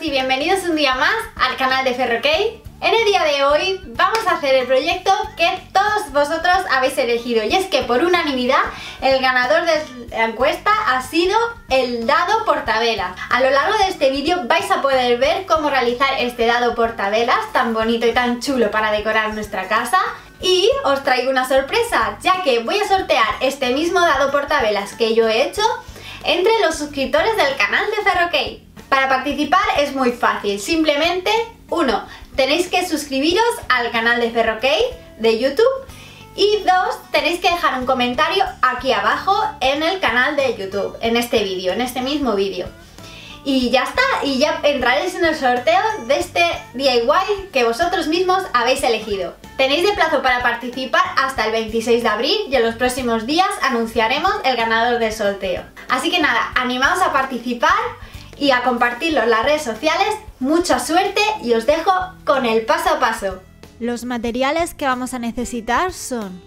y bienvenidos un día más al canal de Ferrokey. En el día de hoy vamos a hacer el proyecto que todos vosotros habéis elegido y es que por unanimidad el ganador de la encuesta ha sido el dado portavelas. A lo largo de este vídeo vais a poder ver cómo realizar este dado portavelas tan bonito y tan chulo para decorar nuestra casa. Y os traigo una sorpresa, ya que voy a sortear este mismo dado portavelas que yo he hecho entre los suscriptores del canal de Ferrokey. Para participar es muy fácil, simplemente, uno, tenéis que suscribiros al canal de Ferrokey de YouTube y dos, tenéis que dejar un comentario aquí abajo en el canal de YouTube, en este vídeo, en este mismo vídeo. Y ya está, y ya entraréis en el sorteo de este DIY que vosotros mismos habéis elegido. Tenéis de plazo para participar hasta el 26 de abril y en los próximos días anunciaremos el ganador del sorteo. Así que nada, animaos a participar y a compartirlo en las redes sociales. Mucha suerte y os dejo con el paso a paso. Los materiales que vamos a necesitar son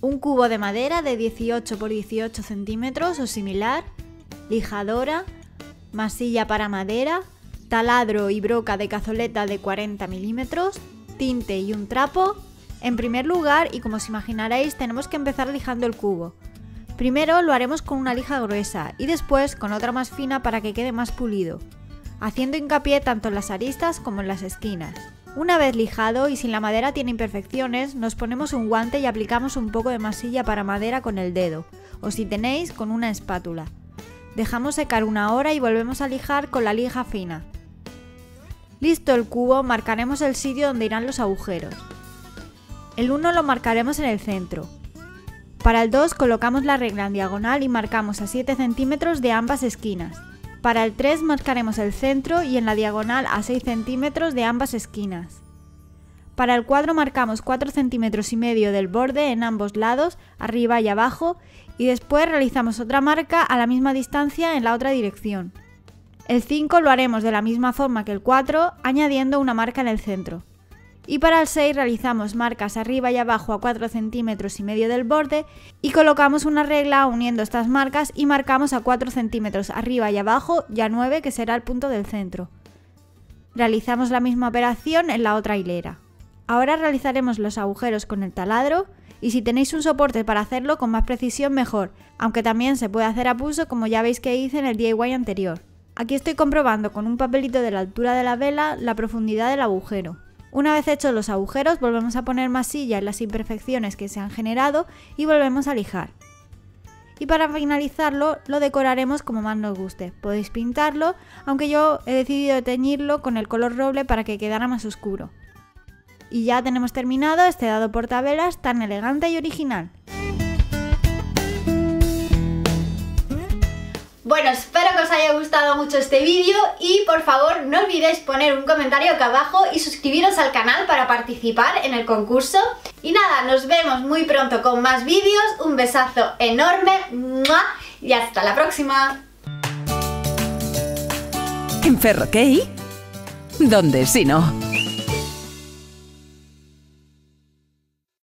un cubo de madera de 18 x 18 centímetros o similar, lijadora, masilla para madera, taladro y broca de cazoleta de 40 milímetros, tinte y un trapo. En primer lugar, y como os imaginaréis, tenemos que empezar lijando el cubo. Primero lo haremos con una lija gruesa y después con otra más fina para que quede más pulido, haciendo hincapié tanto en las aristas como en las esquinas. Una vez lijado y si la madera tiene imperfecciones, nos ponemos un guante y aplicamos un poco de masilla para madera con el dedo, o si tenéis, con una espátula. Dejamos secar una hora y volvemos a lijar con la lija fina. Listo el cubo, marcaremos el sitio donde irán los agujeros. El 1 lo marcaremos en el centro, para el 2 colocamos la regla en diagonal y marcamos a 7 centímetros de ambas esquinas. Para el 3 marcaremos el centro y en la diagonal a 6 centímetros de ambas esquinas. Para el cuadro marcamos 4 centímetros y medio del borde en ambos lados, arriba y abajo, y después realizamos otra marca a la misma distancia en la otra dirección. El 5 lo haremos de la misma forma que el 4, añadiendo una marca en el centro. Y para el 6 realizamos marcas arriba y abajo a 4 centímetros y medio del borde y colocamos una regla uniendo estas marcas y marcamos a 4 centímetros arriba y abajo y a 9 que será el punto del centro. Realizamos la misma operación en la otra hilera. Ahora realizaremos los agujeros con el taladro y si tenéis un soporte para hacerlo con más precisión mejor, aunque también se puede hacer a pulso como ya veis que hice en el DIY anterior. Aquí estoy comprobando con un papelito de la altura de la vela la profundidad del agujero. Una vez hechos los agujeros, volvemos a poner masilla en las imperfecciones que se han generado y volvemos a lijar. Y para finalizarlo, lo decoraremos como más nos guste. Podéis pintarlo, aunque yo he decidido teñirlo con el color roble para que quedara más oscuro. Y ya tenemos terminado este dado portavelas tan elegante y original. Bueno, espero que os haya gustado mucho este vídeo y por favor no olvidéis poner un comentario acá abajo y suscribiros al canal para participar en el concurso. Y nada, nos vemos muy pronto con más vídeos, un besazo enorme y hasta la próxima. ¿En Ferroquey? ¿Dónde si no?